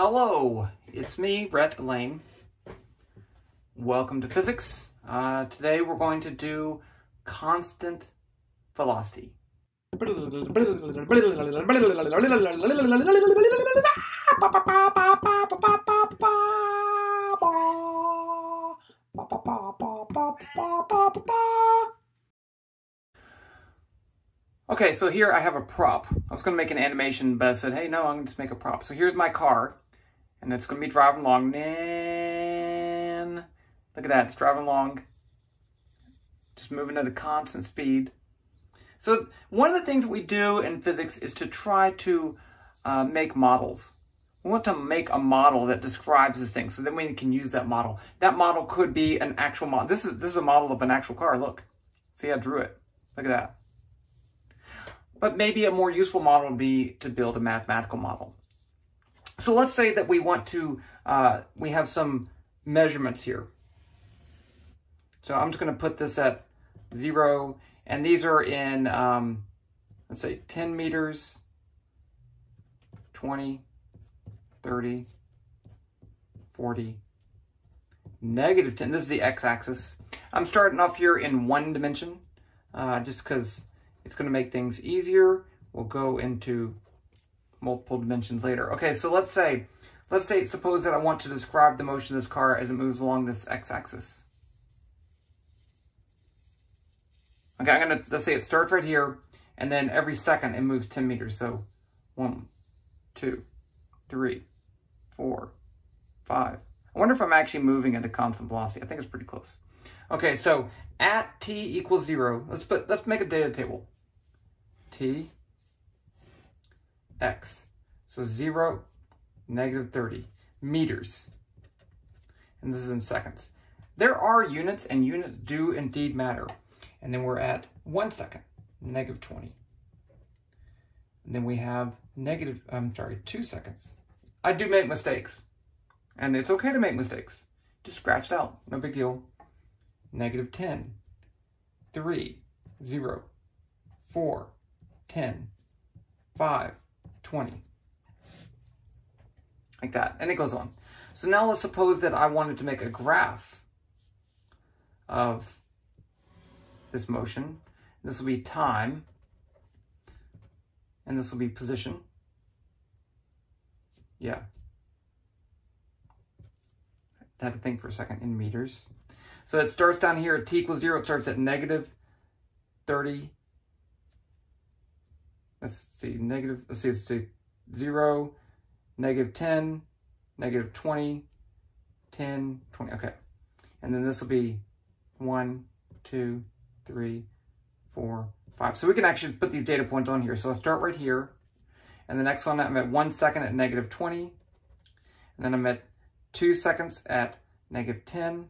Hello, it's me, Rhett Allain. Welcome to physics. Uh, today we're going to do constant velocity. Okay, so here I have a prop. I was going to make an animation, but I said, hey, no, I'm going to just make a prop. So here's my car, and it's going to be driving along. And look at that, it's driving along, just moving at a constant speed. So one of the things that we do in physics is to try to uh, make models. We want to make a model that describes this thing, so then we can use that model. That model could be an actual model. This is this is a model of an actual car. Look, see, I drew it. Look at that. But maybe a more useful model would be to build a mathematical model. So let's say that we want to, uh, we have some measurements here. So I'm just going to put this at zero, and these are in, um, let's say 10 meters, 20, 30, 40, negative 10. This is the x-axis. I'm starting off here in one dimension, uh, just because it's going to make things easier. We'll go into multiple dimensions later. Okay, so let's say, let's say, suppose that I want to describe the motion of this car as it moves along this x-axis. Okay, I'm to, let's say it starts right here, and then every second it moves 10 meters. So one, two, three, four, five. I wonder if I'm actually moving at a constant velocity. I think it's pretty close. Okay, so at t equals zero, let's put let's make a data table t, x. So 0, negative 30 meters. And this is in seconds. There are units, and units do indeed matter. And then we're at one second, negative 20. And then we have negative, I'm sorry, two seconds. I do make mistakes. And it's okay to make mistakes. Just scratch it out, no big deal. Negative 10, 3, 0, 4, 10, 5, 20. Like that. And it goes on. So now let's suppose that I wanted to make a graph of this motion. This will be time. And this will be position. Yeah. I had to think for a second in meters. So it starts down here at t equals 0. It starts at negative 30 let's see, negative, let's see, let's see, 0, negative 10, negative 20, 10, 20, okay. And then this will be 1, 2, 3, 4, 5. So we can actually put these data points on here. So I'll start right here. And the next one, I'm at 1 second at negative 20. And then I'm at 2 seconds at negative 10.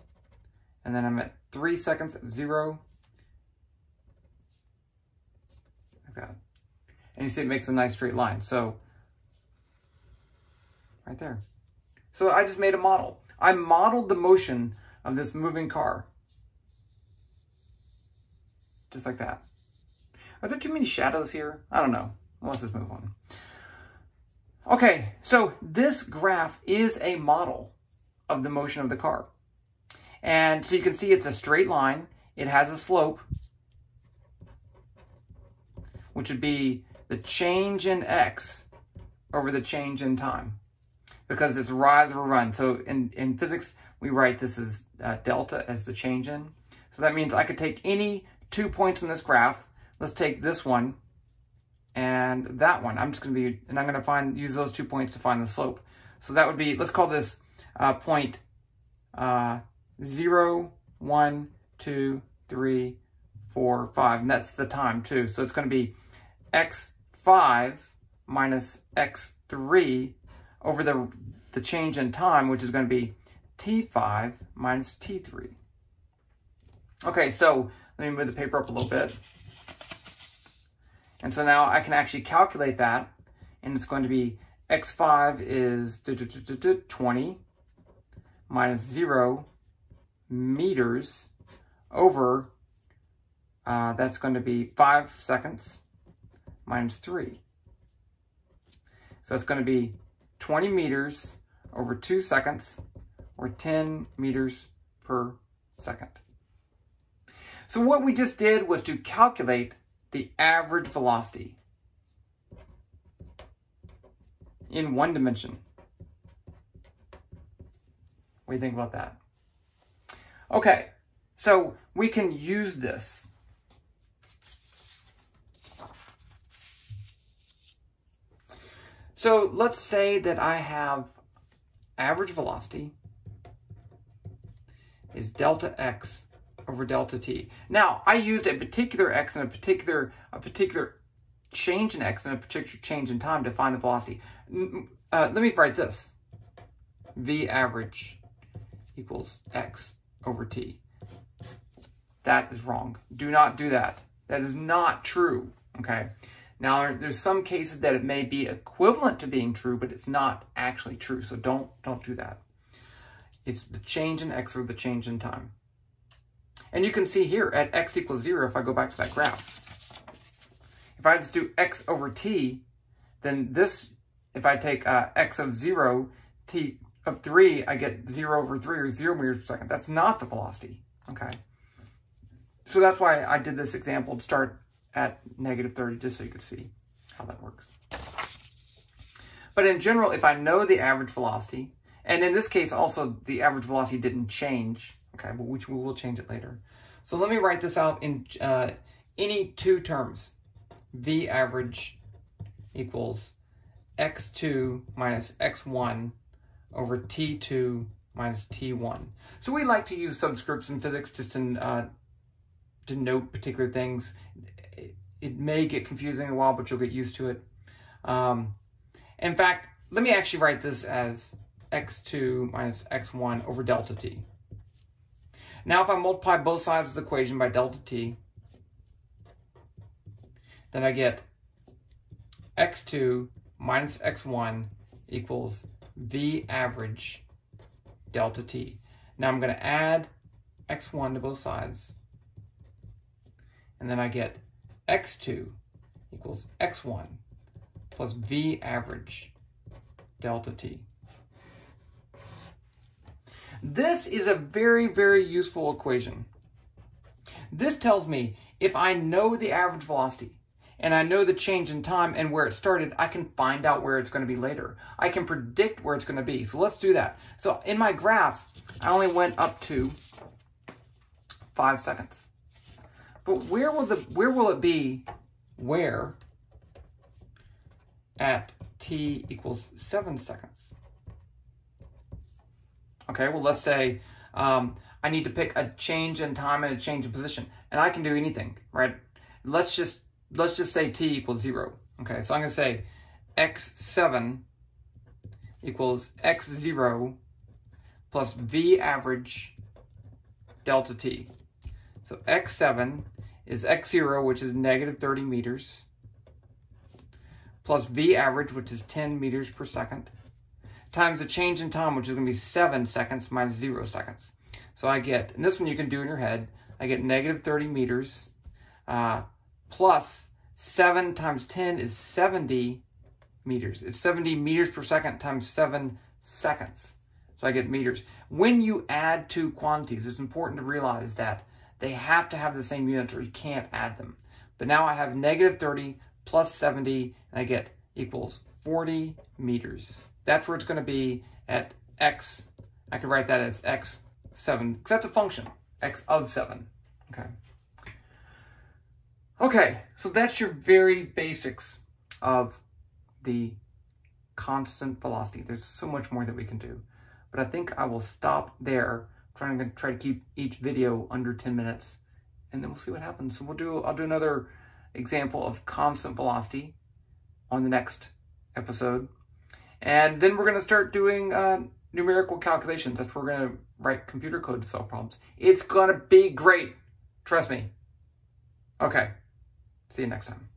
And then I'm at 3 seconds at 0. Like that. And you see it makes a nice straight line. So, right there. So I just made a model. I modeled the motion of this moving car. Just like that. Are there too many shadows here? I don't know. Let's just move on. Okay, so this graph is a model of the motion of the car. And so you can see it's a straight line. It has a slope, which would be the change in x over the change in time because it's rise or run. So in, in physics, we write this as uh, delta as the change in. So that means I could take any two points in this graph. Let's take this one and that one. I'm just going to be, and I'm going to find, use those two points to find the slope. So that would be, let's call this uh, point uh, 0, 1, 2, 3, 4, 5. And that's the time too. So it's going to be x 5 minus x3 over the, the change in time, which is going to be t5 minus t3. Okay, so let me move the paper up a little bit. And so now I can actually calculate that, and it's going to be x5 is 20 minus 0 meters over, uh, that's going to be 5 seconds minus 3. So it's going to be 20 meters over two seconds or 10 meters per second. So what we just did was to calculate the average velocity in one dimension. What do you think about that? Okay, so we can use this. So let's say that I have average velocity is delta x over delta t. Now, I used a particular x and a particular a particular change in x and a particular change in time to find the velocity. Uh, let me write this. V average equals x over t. That is wrong. Do not do that. That is not true, okay? Now, there's some cases that it may be equivalent to being true, but it's not actually true, so don't, don't do that. It's the change in x or the change in time. And you can see here at x equals 0, if I go back to that graph, if I just do x over t, then this, if I take uh, x of 0, t of 3, I get 0 over 3, or 0 meters per second. That's not the velocity, okay? So that's why I did this example to start at negative 30, just so you could see how that works. But in general, if I know the average velocity, and in this case also the average velocity didn't change, okay, but which we will change it later. So let me write this out in uh, any two terms. V average equals x2 minus x1 over t2 minus t1. So we like to use subscripts in physics just to uh, denote particular things. It, may get confusing a while, but you'll get used to it. Um, in fact, let me actually write this as x2 minus x1 over delta t. Now if I multiply both sides of the equation by delta t, then I get x2 minus x1 equals v average delta t. Now I'm going to add x1 to both sides, and then I get x2 equals x1 plus v average delta t. This is a very, very useful equation. This tells me if I know the average velocity and I know the change in time and where it started, I can find out where it's going to be later. I can predict where it's going to be. So let's do that. So in my graph, I only went up to five seconds. But where will the where will it be where at t equals seven seconds? Okay, well, let's say um, I need to pick a change in time and a change in position, and I can do anything, right? Let's just let's just say t equals zero. Okay, so I'm gonna say x7 equals x0 plus v average delta t. So x7 is x0, which is negative 30 meters, plus v average, which is 10 meters per second, times the change in time, which is going to be 7 seconds minus 0 seconds. So I get, and this one you can do in your head, I get negative 30 meters uh, plus 7 times 10 is 70 meters. It's 70 meters per second times 7 seconds. So I get meters. When you add two quantities, it's important to realize that they have to have the same units or you can't add them. But now I have negative 30 plus 70, and I get equals 40 meters. That's where it's going to be at x. I can write that as x7, because that's a function, x of 7. Okay. Okay, so that's your very basics of the constant velocity. There's so much more that we can do. But I think I will stop there, trying to try to keep each video under 10 minutes, and then we'll see what happens. So we'll do, I'll do another example of constant velocity on the next episode. And then we're going to start doing uh, numerical calculations. That's where we're going to write computer code to solve problems. It's going to be great. Trust me. Okay. See you next time.